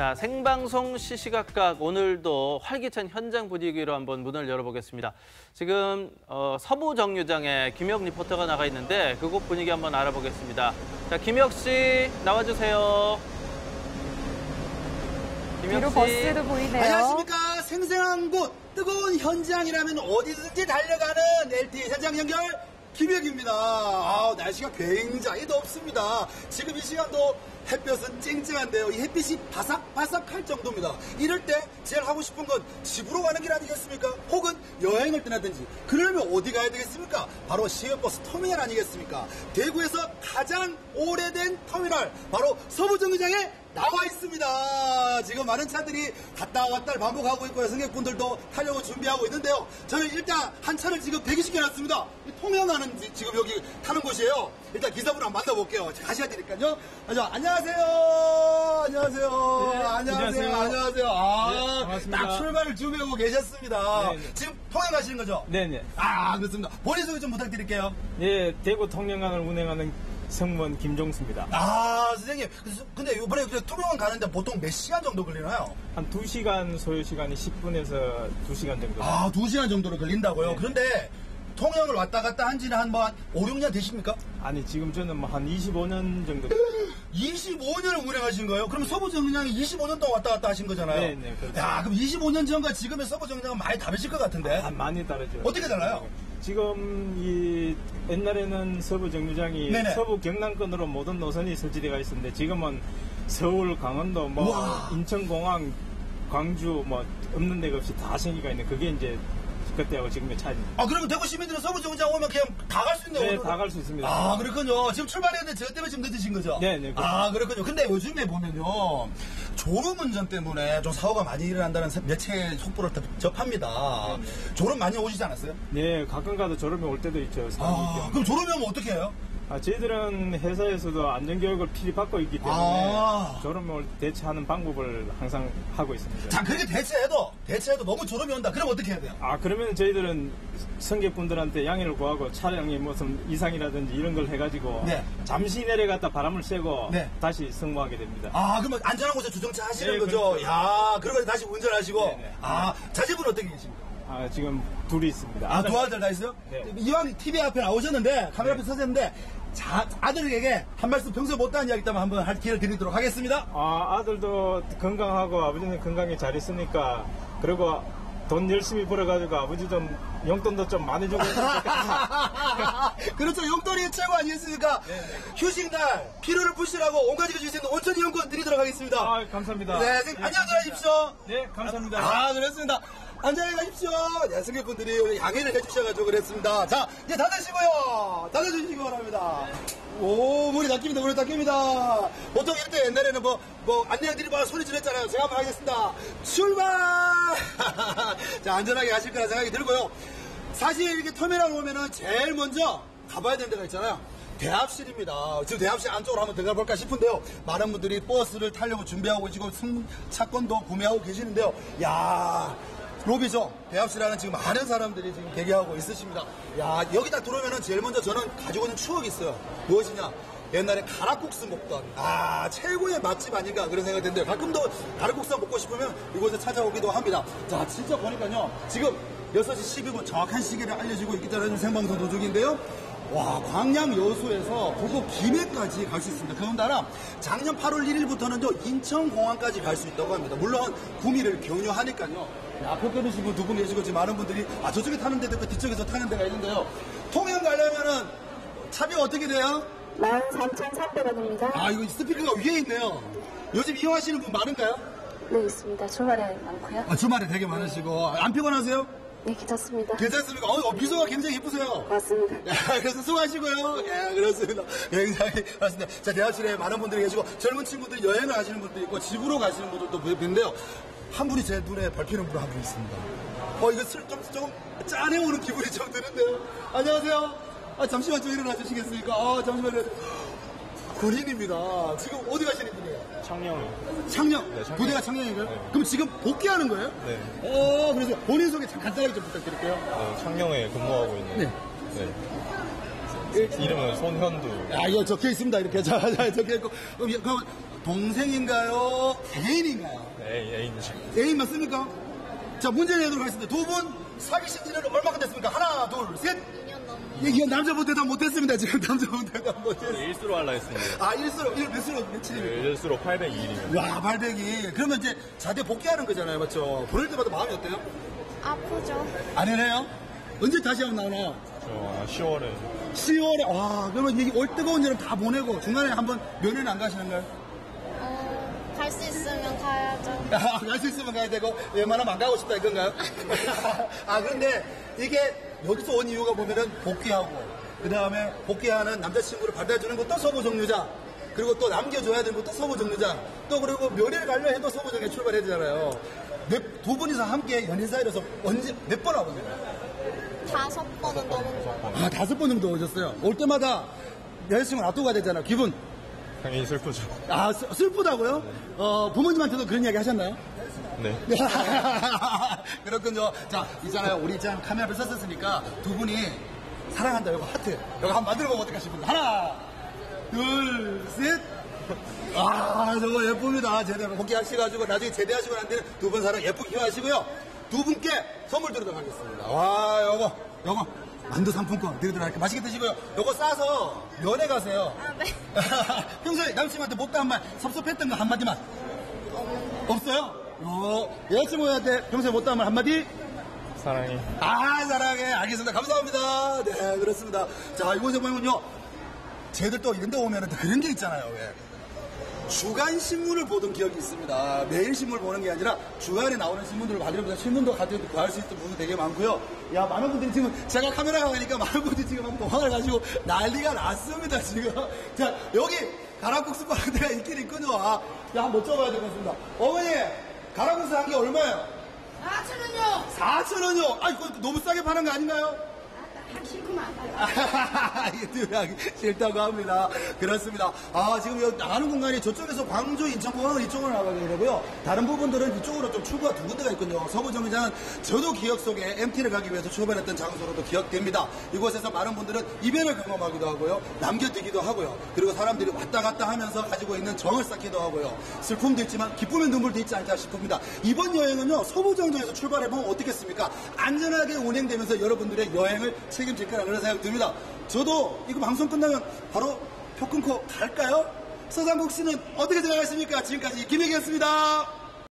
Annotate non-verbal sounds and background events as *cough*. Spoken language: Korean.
자, 생방송 시시각각 오늘도 활기찬 현장 분위기로 한번 문을 열어보겠습니다. 지금 어, 서부 정류장에 김혁 리포터가 나가 있는데 그곳 분위기 한번 알아보겠습니다. 자, 김혁 씨 나와주세요. 뒤로 버스도 보이네요. 안녕하십니까 생생한 곳 뜨거운 현장이라면 어디든지 달려가는 LTE 현장 연결 김혁입니다. 아, 날씨가 굉장히 덥습니다. 지금 이 시간도 햇볕은 쨍쨍한데요. 이 햇빛이 바삭바삭할 정도입니다. 이럴 때 제일 하고 싶은 건 집으로 가는 길 아니겠습니까? 혹은 여행을 떠나든지. 그러면 어디 가야 되겠습니까? 바로 시외버스 터미널 아니겠습니까? 대구에서 가장 오래된 터미널 바로 서부정류장에 나와 있습니다. 지금 많은 차들이 갔다 왔다를 반복하고 있고요. 승객분들도 타려고 준비하고 있는데요. 저는 일단 한 차를 지금 대기시켜놨습니다. 통영하는 지- 지금 여기 타는 곳이에요. 일단 기사분 한번 만나볼게요. 가셔야 되니까요. 아, 안녕하세요. 안녕하세요. 네, 안녕하세요. 안녕하세요. 안녕하세요. 아, 네. 딱 출발을 준비하고 계셨습니다. 네, 네. 지금 통영 가시는 거죠? 네네. 아, 그렇습니다. 본인 소개 좀 부탁드릴게요. 예, 대구 통영항을 운행하는 승무원 김종수입니다. 아, 선생님. 그래서- 근데 이번에 그 통영 가는데 보통 몇 시간 정도 걸리나요? 한 2시간 소요 시간이 10분에서 2시간 정도. 아, 두 시간 정도로 걸린다고요? 네. 그런데 통영을 왔다 갔다 한 지는 한 뭐, 5, 6년 되십니까? 아니, 지금 저는 뭐 한 25년 정도. 25년을 운행하신 거예요? 그럼 서부정류장이 25년 동안 왔다 갔다 하신 거잖아요? 네, 네, 그렇죠. 야, 그럼 25년 전과 지금의 서부정류장은 많이 다르실 것 같은데? 한 많이 다르죠. 어떻게 달라요? 지금 이 옛날에는 서부 정류장이 네네. 서부 경남권으로 모든 노선이 설치되어 있었는데 지금은 서울, 강원도, 뭐 우와. 인천공항, 광주 뭐 없는 데가 없이 다 생기가 있는 그게 이제 그때하고 지금의 차이입니다. 아, 그러면 대구 시민들은 서부 정류장 오면 그냥 다 갈 수 있네요? 네? 다 갈 수 있습니다. 아, 그렇군요. 지금 출발했는데 저 때문에 좀 늦으신 거죠? 네, 네, 그렇죠. 아, 그렇군요. 근데 요즘에 보면요. 졸음 운전 때문에 좀 사고가 많이 일어난다는 매체 속보를 접- 접합니다. 졸음 많이 오시지 않았어요? 네, 가끔 가도 졸음이 올 때도 있죠. 아. 그럼 졸음이 오면 어떻게 해요? 아, 저희들은 회사에서도 안전교육을 필히 받고 있기 때문에 아. 졸음을 대처하는 방법을 항상 하고 있습니다. 자, 그렇게 대체해도, 대체해도 너무 졸음이 온다. 그럼 어떻게 해야 돼요? 아, 그러면 저희들은 승객분들한테 양해를 구하고 차량에 무슨 이상이라든지 이런 걸 해가지고 네. 잠시 내려갔다 바람을 쐬고 네. 다시 승무하게 됩니다. 아, 그러면 안전한 곳에 주정차 하시는 네, 거죠? 그렇죠. 야, 그러고 다시 운전하시고. 네, 네. 아, 자제분 어떻게 계십니까? 아, 지금 둘이 있습니다. 아, 두 아들 다 있어요? 네. 이왕 TV 앞에 나오셨는데, 카메라 앞에 네. 서셨는데, 자, 아들에게 한 말씀 평소에 못한 이야기 있다면 한번 할 기회를 드리도록 하겠습니다. 아, 아들도 건강하고 아버지는 건강히 잘 있으니까 그리고 돈 열심히 벌어가지고 아버지 좀 용돈도 좀 많이 주고 *laughs* 그렇죠. 용돈이 최고 아니겠습니까? 휴식날, 피로를 푸시라고 온 가지가 줄 수 있는 온천 이용권 드리도록 하겠습니다. 아, 감사합니다. 네, 선생님, 안녕히 가십시오. 네, 감사합니다. 아, 그렇습니다. 안녕히 가십시오. 네, 승객분들이 양해를 해주셔가지고 그랬습니다. 자, 이제 닫으시고요. 닫아주시기 바랍니다. 오, 문이 닫힙니다. 문이 닫힙니다. 보통 이럴 때 옛날에는 뭐, 뭐, 안내양 드리고 소리 지냈잖아요. 제가 한번 하겠습니다. 출발! *laughs* 자, 안전하게 가실 거라 생각이 들고요. 사실 이렇게 터미널 오면은 제일 먼저 가봐야 되는 데가 있잖아요. 대합실입니다. 지금 대합실 안쪽으로 한번 들어가 볼까 싶은데요. 많은 분들이 버스를 타려고 준비하고 계시고 승차권도 구매하고 계시는데요. 야 로비죠. 대합실하는 지금 많은 사람들이 지금 대기하고 있으십니다. 야 여기다 들어오면은 제일 먼저 저는 가지고 있는 추억이 있어요. 무엇이냐? 옛날에 가락국수 먹던 아 최고의 맛집 아닌가 그런 생각이 드는데 가끔도 가락국수 먹고 싶으면 이곳에 찾아오기도 합니다. 자 진짜 보니까요 지금 6시 12분 정확한 시계를 알려주고 있기 때문에 생방송 도중인데요. 와, 광양 여수에서 그거 김해까지 갈 수 있습니다. 그런다나 작년 8월 1일부터는 인천공항까지 갈 수 있다고 합니다. 물론 구미를 경유하니까요. 앞에 끊으신 분 두 분 계시고 지금 많은 분들이 아 저쪽에 타는 데도 있고 뒤쪽에서 타는 데가 있는데요. 통영 가려면은 차비 어떻게 돼요? 13,300원입니다. 아 이거 스피커가 위에 있네요. 요즘 이용하시는 분 많은가요? 네, 있습니다. 주말에 많고요. 아, 주말에 되게 많으시고 안 피곤하세요? 네, 괜찮습니다. 괜찮습니까? 어, 어, 미소가 굉장히 예쁘세요. 맞습니다. 야, 그래서 수고하시고요. 예, 그렇습니다. 굉장히 맞습니다. 자, 대합실에 많은 분들이 계시고 젊은 친구들 여행을 하시는 분도 있고 집으로 가시는 분들도 보이는데요. 한 분이 제 눈에 밟히는 분 한 분 있습니다. 어, 이거 슬, 좀, 조금 짠해 오는 기분이 좀 드는데요. 안녕하세요. 아, 잠시만 좀 일어나 주시겠습니까? 아, 잠시만요. 군인입니다. 지금 어디 가시는 분이에요? 창녕. 창녕. 네, 창녕. 부대가 창녕인가요? 네. 그럼 지금 복귀하는 거예요? 네. 어, 그래서 본인 소개 참 간단하게 좀 부탁드릴게요. 어, 창녕에 근무하고 있는 네. 네. 이름은 손현두 아, 이거 적혀 있습니다. 이렇게. *laughs* 자, 자, 적혀 있고. 그럼, 이- 그럼 동생인가요? 애인인가요? 네, 애인이죠. 애인 맞습니까? 자, 문제 내도록 하겠습니다. 두 분 사귀신 지는 얼마나 됐습니까? 하나, 둘, 셋. 2년 넘 이게 남자분 대답 못했습니다. 지금 *laughs* 남자분 대답 못했어요. 일수로 할라 했습니다. 아, 일수로, 일, 몇 수로, 며칠입니까? 일수로 802일이면. 와, 발백이. 그러면 이제 자대 복귀하는 거잖아요. 맞죠? 보낼 때마다 마음이 어때요? 아프죠? 아니래요? 언제 다시 한번 나오나요? 저 10월에 10월에, 와, 그러면 이올 뜨거운 여름 다 보내고 중간에 한번 면회는 안 가시는 거예요? 어, 갈 수 있으면 가야죠. *laughs* 갈수 있으면 가야 되고, 웬만하면 안 가고 싶다 이건가요? 아, *laughs* 그런데 이게 여기서 온 이유가 보면은 복귀하고, 그 다음에 복귀하는 남자친구를 받아주는 것도 서부 정류장, 그리고 또 남겨줘야 되는 것도 서부 정류장, 또 그리고 묘리를 가려 해도 서부 정에 출발해야 되잖아요. 몇, 두 분이서 함께 연인 사이로서 언제, 몇번 하고 있나요? 다섯 번은 넘은 거. 아, 다섯 번 정도 오셨어요. 올 때마다 여자친구를 놔두고 가야 되잖아요. 기분. 당연히 슬프죠. 아, 슬- 슬프다고요? 어, 부모님한테도 그런 이야기 하셨나요? 네. *laughs* 그렇군요. 자, 있잖아요. 우리 참 카메라 앞에 섰었으니까 두 분이 사랑한다. 이거 하트. 이거 한번 만들어 보면 어떨까 싶은데. 하나, 둘, 셋. 아, 저거 예쁩니다. 제대로 복귀하셔가지고 나중에 제대하시고 난 뒤에 두분 사랑 예쁘게 키워하시고요. 두 분께 선물 드리도록 하겠습니다. 와, 요거, 요거. 만두 상품권 드리도록 할게요. 맛있게 드시고요. 요거 싸서 면회 가세요. 아, 네. *laughs* 평소에 남친한테 못다 한 말, 섭섭했던 거 한마디만. 없어요? 어, 여자친구한테 평소에 못다한 말 한마디? 사랑해. 아, 사랑해. 알겠습니다. 감사합니다. 네, 그렇습니다. 자, 이곳에 보면요. 쟤들 또 이런 데 오면은 또 그런 게 있잖아요. 왜? 주간 신문을 보던 기억이 있습니다. 매일 신문을 보는 게 아니라 주간에 나오는 신문들을 받으려면 신문도 가지고 구할 수 있는 분들 되게 많고요. 야, 많은 분들이 지금 제가 카메라가 가니까 많은 분들이 지금 막 도망을 가지고 난리가 났습니다, 지금. 자, 여기 가락국수 데가 *laughs* 있긴 있거든요. 아, 야, 한번 여쭤봐야 될 것 같습니다. 어머니, 가락국수 한개 얼마예요? 4천원요! 4,000원이요? 아, 이거 너무 싸게 파는 거 아닌가요? 싫다고 합니다. 그렇습니다. 아, 지금 여기 나가는 공간이 저쪽에서 광주, 인천공항은 이쪽으로 나가게 되고요. 다른 부분들은 이쪽으로 좀 출구가 두 군데가 있거든요. 서부정류장은 저도 기억 속에 MT를 가기 위해서 출발했던 장소로도 기억됩니다. 이곳에서 많은 분들은 이변을 경험하기도 하고요. 남겨뛰기도 하고요. 그리고 사람들이 왔다 갔다 하면서 가지고 있는 정을 쌓기도 하고요. 슬픔도 있지만 기쁨의 눈물도 있지 않을까 싶습니다. 이번 여행은요, 서부정류장에서 출발해보면 어떻겠습니까? 안전하게 운행되면서 여러분들의 여행을 책임질 거라 그런 생각이 듭니다. 저도 이거 방송 끝나면 바로 표 끊고 갈까요? 서장국 씨는 어떻게 생각하십니까? 지금까지 김혜기였습니다.